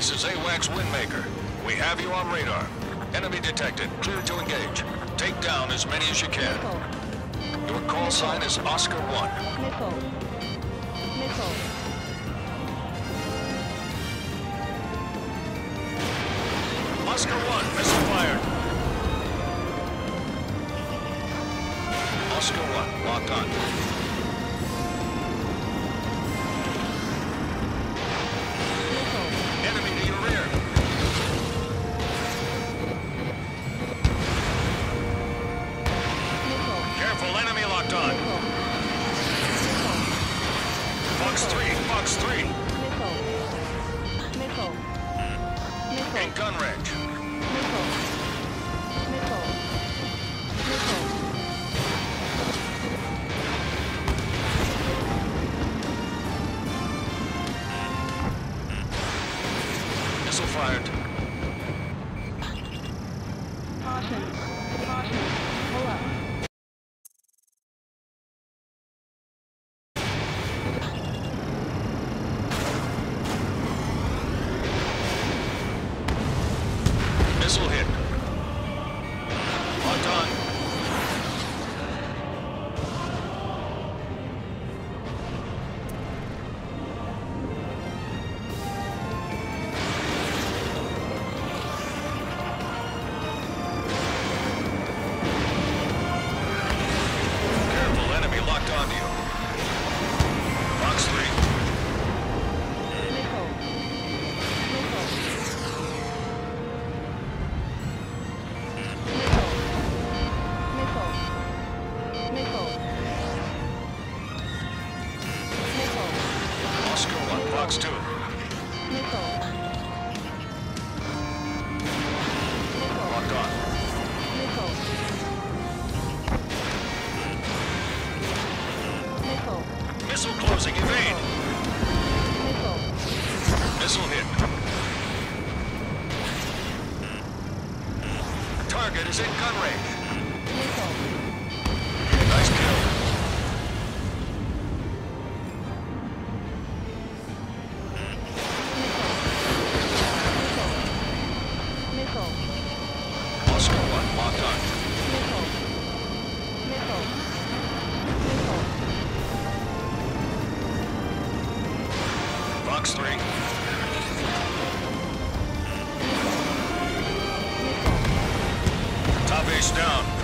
This is AWACS Windmaker. We have you on radar. Enemy detected. Clear to engage. Take down as many as you can. Missile. Your call sign is Oscar 1. Missile. Missile. Oscar 1, missile fired. Oscar 1, locked on. Missile Target is in gun range. Nice kill.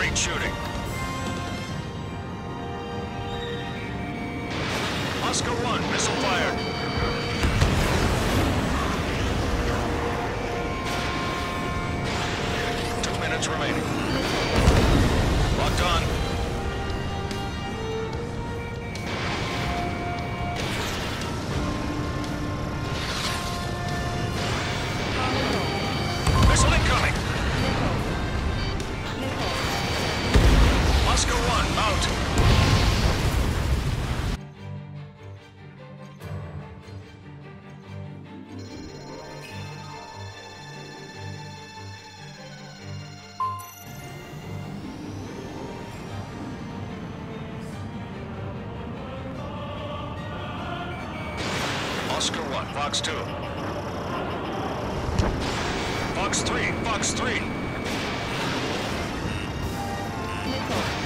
Great shooting. Oscar 1, missile fired. Two minutes remaining. Oscar 1, Fox 2. Fox 3, Fox 3. Careful,